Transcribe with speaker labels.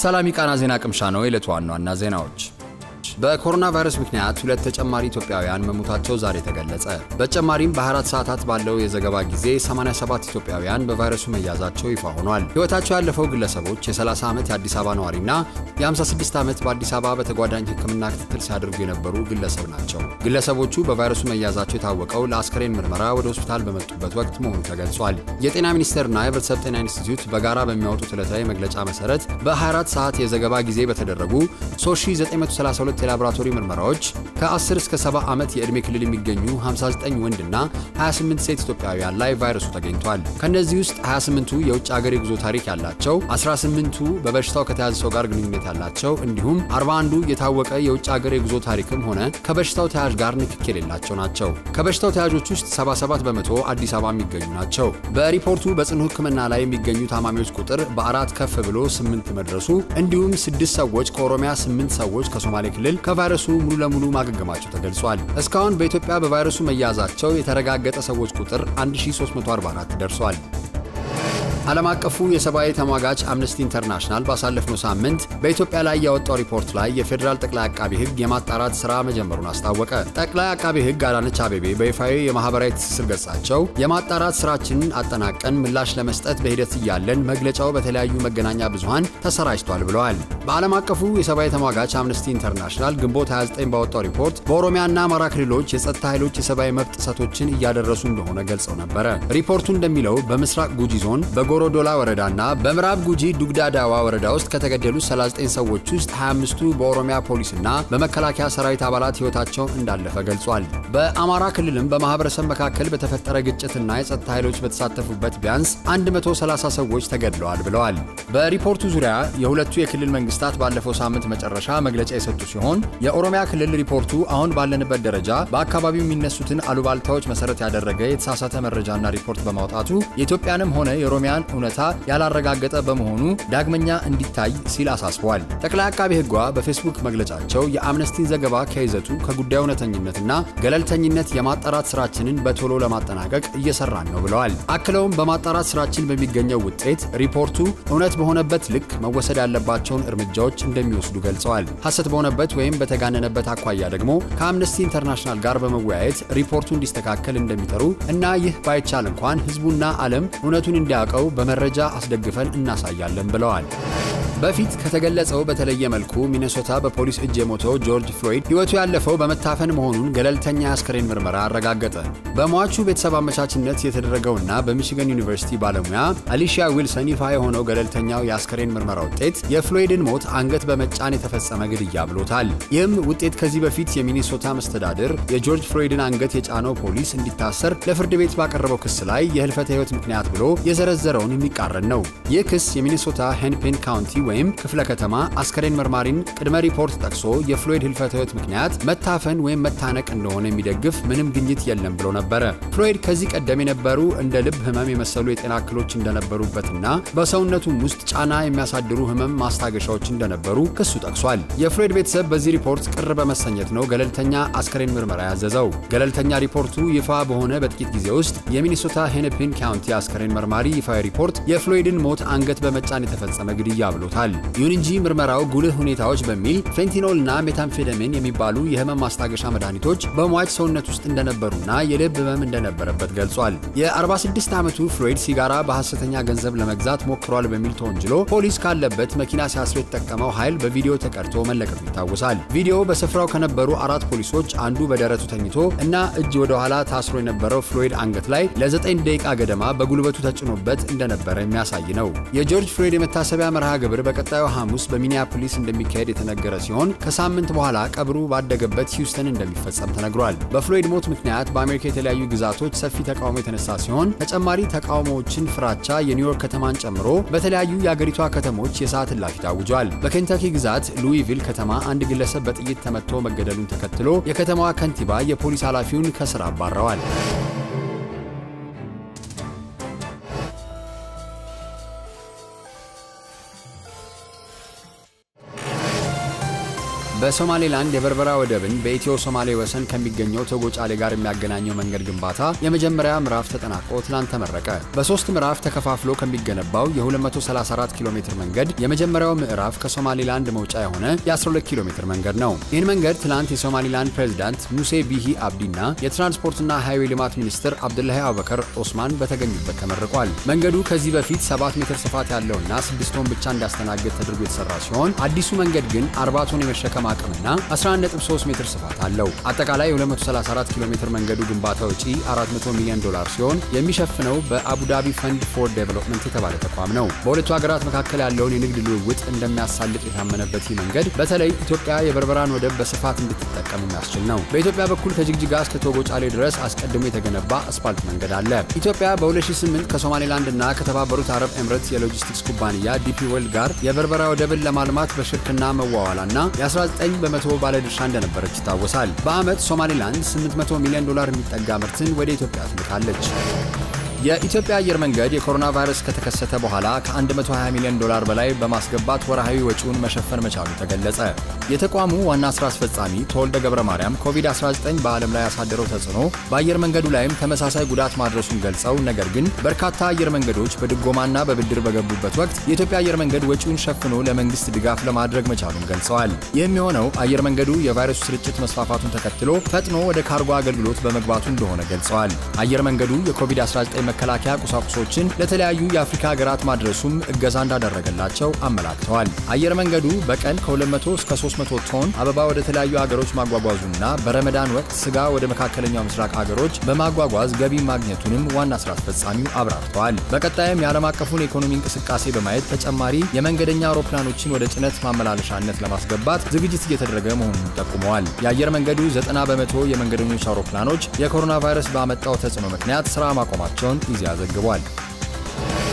Speaker 1: ሰላም ቃና ዜና ቅምሻ ነው። የዕለቱ ዋና ዋና ዜናዎች በኮሮና ቫይረስ ምክንያት ሁለት ተጨማሪ ኢትዮጵያውያን መሞታቸው ዛሬ ተገለጸ። በተጨማሪም በ24 ሰዓታት ባለው የዘገባ ጊዜ 87 ኢትዮጵያውያን በቫይረሱ መያዛቸው ይፋ ሆኗል። ሕይወታቸው ያለፈው ግለሰቦች የ30 ዓመት የአዲስ አበባ ነዋሪና የ56 ዓመት በአዲስ አበባ በተጓዳኝ ሕክምና ክትትል ሲያደርጉ የነበሩ ግለሰብ ናቸው። ግለሰቦቹ በቫይረሱ መያዛቸው የታወቀው ለአስከሬን ምርመራ ወደ ሆስፒታል በመጡበት ወቅት መሆኑ ተገልጿል። የጤና ሚኒስቴርና የህብረተሰብ ጤና ኢንስቲትዩት በጋራ በሚያወጡት ዕለታዊ መግለጫ መሰረት በ24 ሰዓት የዘገባ ጊዜ በተደረጉ 3932 የላቦራቶሪ ምርመራዎች ከ10 እስከ 70 ዓመት የዕድሜ ክልል የሚገኙ 59 ወንድና 28 ሴት ኢትዮጵያውያን ላይ ቫይረሱ ተገኝቷል። ከእነዚህ ውስጥ 28ቱ የውጭ ሀገር የጉዞ ታሪክ ያላቸው፣ 18ቱ በበሽታው ከተያዘ ሰው ጋር ግንኙነት ያላቸው እንዲሁም 41ዱ የታወቀ የውጭ ሀገር የጉዞ ታሪክም ሆነ ከበሽታው ተያዥ ጋር ንክክ የሌላቸው ናቸው። ከበሽታው ተያዦች ውስጥ 77 በመቶ አዲስ አበባ የሚገኙ ናቸው። በሪፖርቱ በጽኑ ሕክምና ላይ የሚገኙ ታማሚዎች ቁጥር በአራት ከፍ ብሎ 8 መድረሱ እንዲሁም 6 ሰዎች ከኦሮሚያ፣ 8 ሰዎች ከሶማሌ ክልል ከቫይረሱ ሙሉ ለሙሉ ማገገማቸው ተገልጿል። እስካሁን በኢትዮጵያ በቫይረሱ መያዛቸው የተረጋገጠ ሰዎች ቁጥር 1344 ደርሷል። ዓለም አቀፉ የሰብአዊ ተሟጋች አምነስቲ ኢንተርናሽናል ባሳለፍነው ሳምንት በኢትዮጵያ ላይ ያወጣው ሪፖርት ላይ የፌዴራል ጠቅላይ አቃቢ ሕግ የማጣራት ሥራ መጀመሩን አስታወቀ። ጠቅላይ አቃቢ ሕግ አዳነች አቤቤ በይፋዊ የማኅበራዊ ትስስር ገጻቸው የማጣራት ሥራችንን አጠናቀን ምላሽ ለመስጠት በሂደት እያለን መግለጫው በተለያዩ መገናኛ ብዙሃን ተሰራጭቷል ብለዋል። በዓለም አቀፉ የሰብአዊ ተሟጋች አምነስቲ ኢንተርናሽናል ግንቦት 29 ባወጣው ሪፖርት በኦሮሚያና አማራ ክልሎች የጸጥታ ኃይሎች የሰብአዊ መብት ጥሰቶችን እያደረሱ እንደሆነ ገልጸው ነበረ። ሪፖርቱ እንደሚለው በምስራቅ ጉጂ ዞን በጎሮዶላ ወረዳና በምዕራብ ጉጂ ዱግዳ ዳዋ ወረዳ ውስጥ ከተገደሉ 39 ሰዎች ውስጥ 25ቱ በኦሮሚያ ፖሊስና በመከላከያ ሰራዊት አባላት ሕይወታቸው እንዳለፈ ገልጿል። በአማራ ክልልም በማህበረሰብ መካከል በተፈጠረ ግጭትና የጸጥታ ኃይሎች በተሳተፉበት ቢያንስ 130 ሰዎች ተገድለዋል ብለዋል። በሪፖርቱ ዙሪያ የሁለቱ የክልል መንግስታት ባለፈው ሳምንት መጨረሻ መግለጫ የሰጡ ሲሆን የኦሮሚያ ክልል ሪፖርቱ አሁን ባለንበት ደረጃ በአካባቢው የሚነሱትን አሉባልታዎች መሰረት ያደረገ የተሳሳተ መረጃና ሪፖርት በማውጣቱ የኢትዮጵያንም ሆነ የኦሮሚያን እውነታ ያላረጋገጠ በመሆኑ ዳግመኛ እንዲታይ ሲል አሳስቧል። ጠቅላይ አቃቢ ሕጓ በፌስቡክ መግለጫቸው የአምነስቲን ዘገባ ከይዘቱ ከጉዳዩ እውነተኝነትና ገለልተኝነት የማጣራት ስራችንን በቶሎ ለማጠናቀቅ እየሰራን ነው ብለዋል። አክለውም በማጣራት ስራችን በሚገኘው ውጤት ሪፖርቱ እውነት በሆነበት ልክ መወሰድ ያለባቸውን እርምጃዎች እንደሚወስዱ ገልጸዋል። ሐሰት በሆነበት ወይም በተጋነነበት አኳያ ደግሞ ከአምነስቲ ኢንተርናሽናል ጋር በመወያየት ሪፖርቱ እንዲስተካከል እንደሚጠሩ እና ይህ ባይቻል እንኳን ህዝቡና ዓለም እውነቱን እንዲያውቀው በመረጃ አስደግፈን እናሳያለን ብለዋል። በፊት ከተገለጸው በተለየ መልኩ ሚኔሶታ በፖሊስ እጅ የሞተው ጆርጅ ፍሎይድ ሕይወቱ ያለፈው በመታፈን መሆኑን ገለልተኛ የአስከሬን ምርመራ አረጋገጠ። በሟቹ ቤተሰብ አመቻችነት የተደረገውና በሚሽገን ዩኒቨርሲቲ ባለሙያ አሊሺያ ዊልሰን ይፋ የሆነው ገለልተኛው የአስከሬን ምርመራ ውጤት የፍሎይድን ሞት አንገት በመጫን የተፈጸመ ግድያ ብሎታል። ይህም ውጤት ከዚህ በፊት የሚኔሶታ መስተዳድር የጆርጅ ፍሎይድን አንገት የጫነው ፖሊስ እንዲታሰር ለፍርድ ቤት ባቀረበው ክስ ላይ የህልፈተ ሕይወት ምክንያት ብሎ የዘረዘረውን የሚቃረን ነው። ይህ ክስ የሚኔሶታ ሄንፔን ካውንቲ ወይም ክፍለ ከተማ አስከሬን መርማሪን ቅድመ ሪፖርት ጠቅሶ የፍሎይድ ህልፈተ ሕይወት ምክንያት መታፈን ወይም መታነቅ እንደሆነ የሚደግፍ ምንም ግኝት የለም ብሎ ነበረ። ፍሎይድ ከዚህ ቀደም የነበሩ እንደ ልብ ህመም የመሰሉ የጤና እክሎች እንደነበሩበትና በሰውነቱም ውስጥ ጫና የሚያሳድሩ ህመም ማስታገሻዎች እንደነበሩ ክሱ ጠቅሷል። የፍሎይድ ቤተሰብ በዚህ ሪፖርት ቅር በመሰኘት ነው ገለልተኛ አስከሬን ምርመራ ያዘዘው። ገለልተኛ ሪፖርቱ ይፋ በሆነ በጥቂት ጊዜ ውስጥ የሚኒሶታ ሄነፒን ካውንቲ አስከሬን መርማሪ ይፋዊ ሪፖርት የፍሎይድን ሞት አንገት በመጫን የተፈጸመ ግድያ ብሎታል። ይሁን እንጂ ምርመራው ጉልህ ሁኔታዎች በሚል ፌንቲኖል እና ሜታምፌደሚን የሚባሉ የህመም ማስታገሻ መድኃኒቶች በሟች ሰውነት ውስጥ እንደነበሩና የልብ ህመም እንደነበረበት ገልጿል። የ46 ዓመቱ ፍሎይድ ሲጋራ በሐሰተኛ ገንዘብ ለመግዛት ሞክሯል በሚል ተወንጅሎ ፖሊስ ካለበት መኪና ሲያስሮ የተጠቀመው ኃይል በቪዲዮ ተቀድቶ መለቀቁ ይታወሳል። ቪዲዮው በስፍራው ከነበሩ አራት ፖሊሶች አንዱ በደረቱ ተኝቶ እና እጅ ወደ ኋላ ታስሮ የነበረው ፍሎይድ አንገት ላይ ለ9 ደቂቃ ገደማ በጉልበቱ ተጭኖበት እንደነበረ የሚያሳይ ነው። የጆርጅ ፍሎይድ የመታሰቢያ መርሃ ግብር በቀጣዩ ሐሙስ በሚኒያፖሊስ እንደሚካሄድ የተነገረ ሲሆን ከሳምንት በኋላ ቀብሩ ባደገበት ሂውስተን እንደሚፈጸም ተነግሯል። በፍሎይድ ሞት ምክንያት በአሜሪካ የተለያዩ ግዛቶች ሰፊ ተቃውሞ የተነሳ ሲሆን ተጨማሪ ተቃውሞዎችን ፍራቻ የኒውዮርክ ከተማን ጨምሮ በተለያዩ የአገሪቷ ከተሞች የሰዓት እላፊ ታውጇል። በኬንታኪ ግዛት ሉዊቪል ከተማ አንድ ግለሰብ በጥይት ተመትቶ መገደሉን ተከትሎ የከተማዋ ከንቲባ የፖሊስ ኃላፊውን ከስራ አባረዋል። በሶማሌላንድ የበርበራ ወደብን በኢትዮ ሶማሌ ወሰን ከሚገኘው ቶጎጫሌ ጋር የሚያገናኘው መንገድ ግንባታ የመጀመሪያ ምዕራፍ ተጠናቆ ትናንት ተመረቀ። በሶስት ምዕራፍ ተከፋፍሎ ከሚገነባው የ234 ኪሎ ሜትር መንገድ የመጀመሪያው ምዕራፍ ከሶማሌላንድ መውጫ የሆነ የ12 ኪሎ ሜትር መንገድ ነው። ይህን መንገድ ትናንት የሶማሌላንድ ፕሬዚዳንት ሙሴ ቢሂ አብዲና የትራንስፖርትና highway ልማት ሚኒስትር አብዱላሂ አቡበከር ኦስማን በተገኙበት ተመርቋል። መንገዱ ከዚህ በፊት 7 ሜትር ስፋት ያለውና 6 ቶን ብቻ እንዲያስተናግድ ተደርጎ የተሰራ ሲሆን አዲሱ መንገድ ግን 40 ቶን የመሸከም አቅምና 11.3 ሜትር ስፋት አለው። አጠቃላይ የ234 ኪሎ ሜትር መንገዱ ግንባታ ወጪ 400 ሚሊዮን ዶላር ሲሆን የሚሸፍነው በአቡዳቢ ፈንድ ፎር ዴቨሎፕመንት የተባለ ተቋም ነው። በሁለቱ ሀገራት መካከል ያለውን የንግድ ልውውጥ እንደሚያሳልጥ የታመነበት ይህ መንገድ በተለይ ኢትዮጵያ የበርበራን ወደብ በስፋት እንድትጠቀም የሚያስችል ነው። በኢትዮጵያ በኩል ከጅግጅጋ እስከ ቶጎ ጫሌ ድረስ አስቀድሞ የተገነባ አስፓልት መንገድ አለ። ኢትዮጵያ በ2008 ከሶማሌላንድ እና ከተባበሩት አረብ ኤምሬትስ የሎጂስቲክስ ኩባንያ ዲፒ ወርልድ ጋር የበርበራ ወደብን ለማልማት በሽርክና መዋዋሏና የ19 በመቶ ባለድርሻ እንደነበረች ይታወሳል። በዓመት ሶማሌላንድ 800 ሚሊዮን ዶላር የሚጠጋ ምርትን ወደ ኢትዮጵያ ትልካለች። የኢትዮጵያ አየር መንገድ የኮሮና ቫይረስ ከተከሰተ በኋላ ከ120 ሚሊዮን ዶላር በላይ በማስገባት ወርሃዊ ወጪውን መሸፈን መቻሉ ተገለጸ። የተቋሙ ዋና ስራ አስፈጻሚ ተወልደ ገብረ ማርያም ኮቪድ-19 በዓለም ላይ ያሳደረው ተጽዕኖ በአየር መንገዱ ላይም ተመሳሳይ ጉዳት ማድረሱን ገልጸው ነገር ግን በርካታ አየር መንገዶች በድጎማና በብድር በገቡበት ወቅት የኢትዮጵያ አየር መንገድ ወጪውን ሸፍኖ ለመንግስት ድጋፍ ለማድረግ መቻሉን ገልጸዋል። ይህም የሆነው አየር መንገዱ የቫይረሱ ስርጭት መስፋፋቱን ተከትሎ ፈጥኖ ወደ ካርጎ አገልግሎት በመግባቱ እንደሆነ ገልጸዋል። አየር መንገዱ የኮቪድ-19 መከላከያ ቁሳቁሶችን ለተለያዩ የአፍሪካ ሀገራት ማድረሱም እገዛ እንዳደረገላቸው አመላክተዋል። አየር መንገዱ በቀን ከ200 እስከ 300 ቶን አበባ ወደ ተለያዩ ሀገሮች ማጓጓዙና በረመዳን ወቅት ስጋ ወደ መካከለኛው ምስራቅ ሀገሮች በማጓጓዝ ገቢ ማግኘቱንም ዋና ስራ አስፈጻሚው አብራርተዋል። በቀጣይም የዓለም አቀፉን የኢኮኖሚ እንቅስቃሴ በማየት ተጨማሪ የመንገደኛ አውሮፕላኖችን ወደ ጭነት ማመላለሻነት ለማስገባት ዝግጅት እየተደረገ መሆኑን ጠቁመዋል። የአየር መንገዱ 90 በመቶ የመንገደኞች አውሮፕላኖች የኮሮና ቫይረስ ባመጣው ተጽዕኖ ምክንያት ስራ ማቆማቸውን 伊斯兰的国王。